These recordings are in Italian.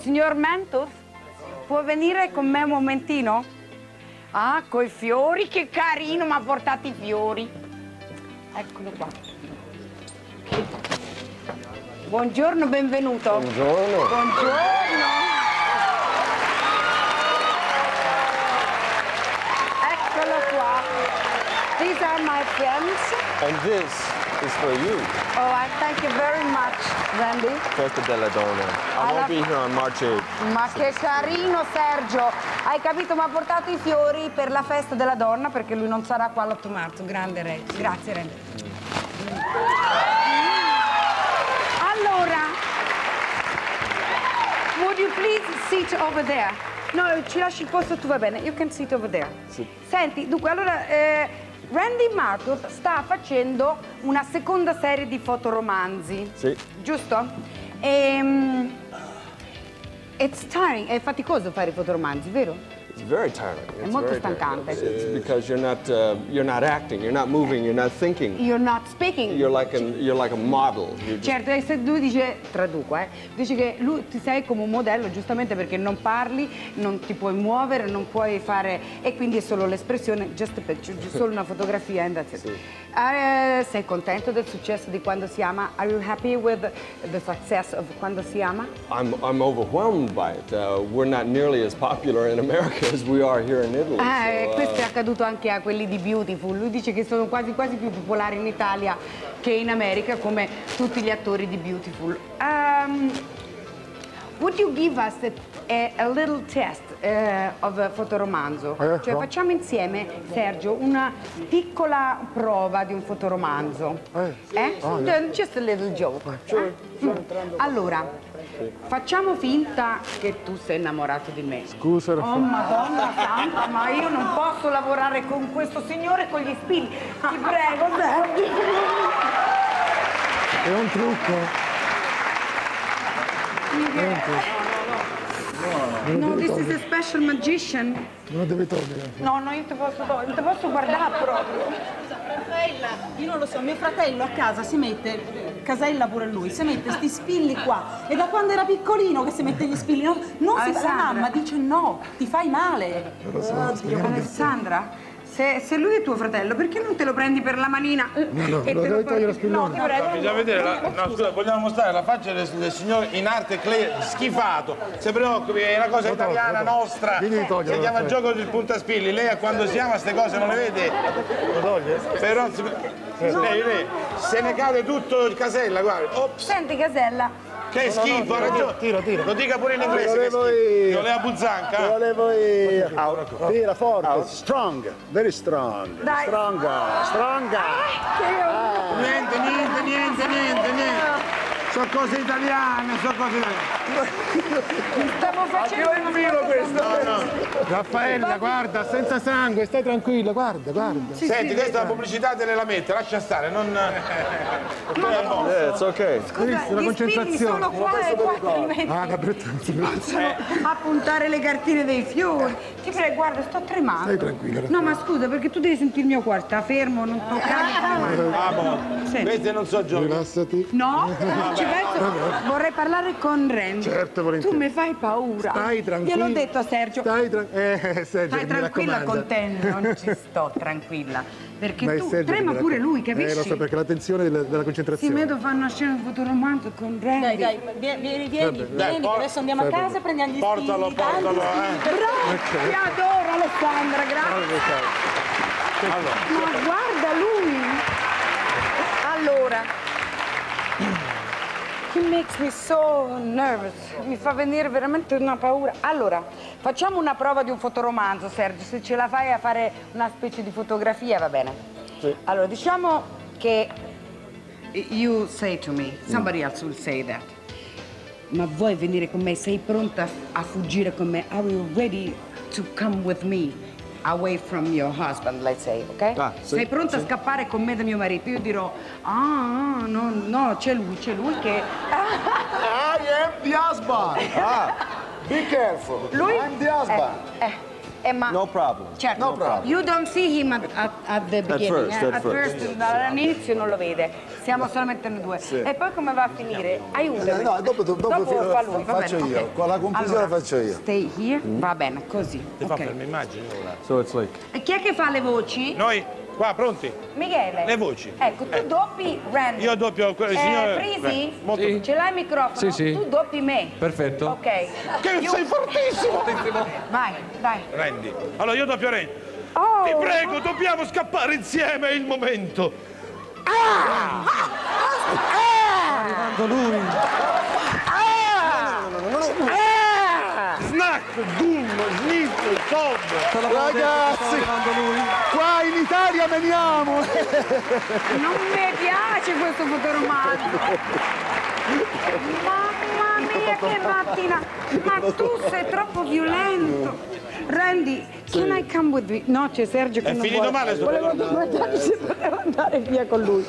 Signor Mentos, può venire con me un momentino? Ah, coi fiori, che carino, mi ha portato i fiori. Eccolo qua. Buongiorno, benvenuto. Buongiorno. Buongiorno. Eccolo qua. These are my friends. And this is for you, Oh, I thank you very much, Randy. Festa della Donna. I Alla- won't be here on March 8th. Ma che carino Sergio! Hai capito, mi ha portato i fiori per la festa della donna perché lui non sarà qua l'8 marzo. Grande Re. Grazie Re. Allora, would you please sit over there? No, ci lasci il posto, tu va bene. You can sit over there. Sì. Senti, dunque, allora, eh, Randy Martus sta facendo una seconda serie di fotoromanzi Sì. giusto? It's tiring, è faticoso fare i fotoromanzi, vero? It's very tiring. It's molto very tiring. stancante. It's because you're not uh, you're not acting, you're not moving, you're not thinking. You're not speaking. You're like an you're like a model. You're Certo, e se lui dice, traduco, eh, dice che lui ti sei come un modello giustamente perché non parli, non ti puoi muovere, non puoi fare e quindi è solo l'espressione, just a picture, solo una fotografia and that's it. Eh, sei contento del successo di quando si ama? Are you happy with the success of quando si ama? I'm I'm overwhelmed by it. Uh, we're not nearly as popular in America as we are here in Italy. Ah, so, uh, questo è accaduto anche a quelli di Beautiful. Lui dice che sono quasi quasi più popolari in Italia che in America, come tutti gli attori di Beautiful. Um, would you give us a, a- a little test eh, of a fotoromanzo? Eh, Cioè no. facciamo insieme, Sergio, una piccola prova di un fotoromanzo. Eh. Eh? Just a little joke. eh? Mm. Allora, facciamo finta che tu sei innamorato di me. Scusa, Oh madonna santa, ma io non posso lavorare con questo signore con gli spilli. Ti prego, Sergio. È un trucco. No, this is a special magician. Non devi togliere. No, no, io ti posso, non ti posso guardare proprio. Raffaella, io non lo so, mio fratello a casa si mette, casella pure lui, si mette sti spilli qua. E da quando era piccolino che si mette gli spilli, no? Non si fa, Alessandra. mamma dice no, ti fai male. Oddio, Alessandra, se, se lui è tuo fratello, perché non te lo prendi per la manina? No, no, e lo te devi togliere lo No, spillone. ti prego. Bisogna vedere, la, no scusa, vogliamo mostrare la faccia del, del signor in arte cle, schifato. Se preoccupi, è una cosa Lo italiana lo tolgo. nostra. Digli di toglierlo, Si chiama Raffaele. gioco del puntaspilli. Lei a quando si ama queste cose non le vede? Lo toglie? Però si- lei, lei, se ne cade tutto il casella, guarda. Ops, Senti, Casella, che schifo, ha ragione. tira, tira. Lo dica pure in Lo inglese che volevo io. Le buzzanca. Lo volevo io. Tira forte. Strong. Very strong. Dai. Stronga. Stronga. Niente, niente, niente, niente, niente. Sono cose italiane, sono cose italiane. stavo facendo una questo. No, no. Raffaella, guarda, senza sangue, stai tranquilla, guarda, guarda. Senti, questa è la pubblicità delle lamette, lascia stare, non. Yeah, it's okay. Scusa, la concentrazione. sono qua e qua che li metti. Ah, che brutto. a puntare le cartine dei fiori. Ti prego, guarda, sto tremando. Stai tranquilla, No, ma scusa, perché tu devi sentire il mio cuore. Sta fermo, non toccare. Ah, boh. Senti. Queste non so giochi. Rilassati. No, ci penso. Vorrei parlare con Randy. Certo, volentieri. Tu mi fai paura. Stai tranquilla. Gliel'ho detto a Sergio. Stai tranquilla. Eh, Sergio, Stai tranquilla con te, non ci sto tranquilla. Perché Ma tu trema pure raccomanda. lui, capisci? Eh, lo so, perché la tensione della, della Sì, concentrazione. vedo fanno una scena di fotoromanzo con Randy. Dai, dai, vieni, vieni, vieni, Dai, vieni, por- adesso andiamo a casa e prendiamo gli Portalo, tanti portalo, spilli. eh. Bravo, ti adoro Alessandra, grazie. Ma guarda lui! Makes me so nervous, mi fa venire veramente una paura. Allora, facciamo una prova di un fotoromanzo, Sergio, se ce la fai a fare una specie di fotografia va bene. Allora, diciamo che you say to me, somebody else will say that. Ma vuoi venire con me? Sei pronta a fuggire con me? Are you ready to come with me away from your husband, let's say, ok? Ah, sì, Sei pronta a scappare con me da mio marito? Io dirò, ah, no, no, c'è lui, c'è lui che... I am the husband. Ah. Be careful. Lui... I'm the husband. Eh, eh, Eh, ma... No problem. Certo, No problem. you don't see him at, at, at the beginning, first, eh? at at first. first, dall'inizio non lo vede, siamo solamente noi due. E poi come va a finire? Aiutami. Eh, no, dopo- dopo fa lui, faccio bene, io, ok. con la conclusione Allora, faccio io. Stay here, va bene, così. Ti fa ok. per me immagini ora. So it's like E chi è che fa le voci? Noi, qua, pronti? Michele. Le voci. Ecco, tu doppi Randy. Io doppio quello, il Eh, signore... Frisi? Molto- Sì. Ce l'hai il microfono? Sì, sì. Tu doppi me. Perfetto. Ok. Che Io- sei fortissimo! Vai, dai. Randy. Allora io doppio Randy. Oh, Ti prego, dobbiamo scappare insieme, è il momento. Arrivando lui. Snack, gum, sniff, sob. Te l'avevo detto che Ragazzi! stava arrivando lui. Qua in Italia meniamo! Non mi piace questo fotoromanzo. Mamma mia che mattina! Ma tu sei troppo violento! Randy, can I come with you? No, c'è Sergio che È non finito vuole. male Volevo domandargli se poteva andare via con lui.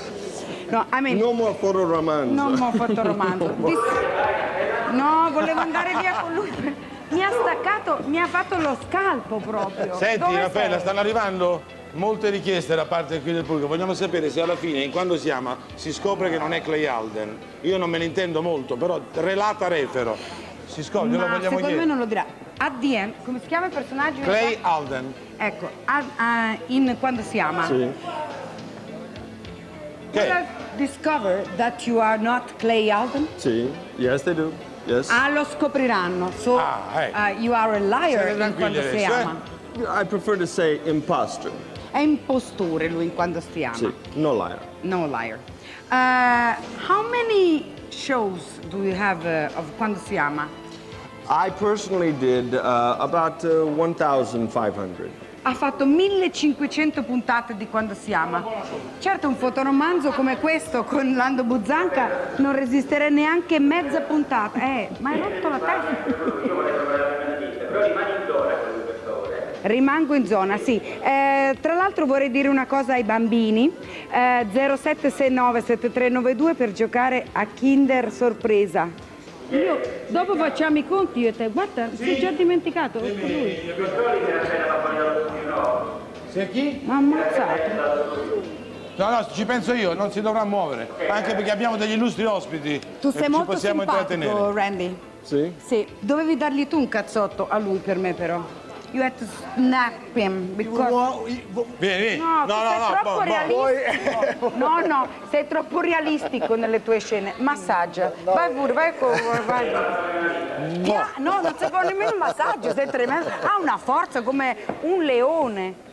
No, I mean, no more photo romanzo. non ho fotoromanzo. Dis- No, volevo andare via con lui. Mi ha staccato, mi ha fatto lo scalpo proprio. Senti, Dove Raffaella, sei? stanno arrivando molte richieste da parte qui del pubblico. Vogliamo sapere se alla fine, in quando siamo, si scopre che non è Clay Alden. Io non me ne intendo molto, però relata refero. Si scopre, Ma vogliamo secondo me chiedere. non lo dirà. At the end, come si chiama il personaggio? Clay Alden. Ecco, a- a- in Quando si ama. Sì. Che? Will I discover that you are not Clay Alden? Sì. Yes, they do. Yes. Ah, lo scopriranno. So, Ah, ecco. uh, you are a liar Siete in tranquilli Quando si adesso, eh? ama. I prefer to say imposter. È impostore lui Quando si ama. Sì. No liar. No liar. Uh, how many shows do you have uh, of Quando si ama? I personally did uh, about uh, 1,500. Ha fatto 1500 puntate di Quando si ama. Certo, un fotoromanzo come questo con Lando Buzzanca non resisterà neanche mezza puntata. Eh, ma hai rotto la testa. Rimango in zona, sì. Eh, tra l'altro vorrei dire una cosa ai bambini. Eh, 07697392 per giocare a Kinder Sorpresa. Io, dopo facciamo i conti io e te. Guarda, si è già dimenticato. Ecco lui. Se chi? Ma ammazzato. No, no, ci penso io, non si dovrà muovere. Anche perché abbiamo degli illustri ospiti. Tu e sei ci molto possiamo simpatico, intrattenere. Randy. Sì? Sì, dovevi dargli tu un cazzotto a lui per me però. You had to snap him because... Vieni, vieni. No, tu sei troppo boh, boh. realistico. No, no, sei troppo realistico nelle tue scene. Massaggia. Vai pure, vai con. Vai. Pia- no, non si può nemmeno un massaggio, sei tremendo. Ha una forza come un leone.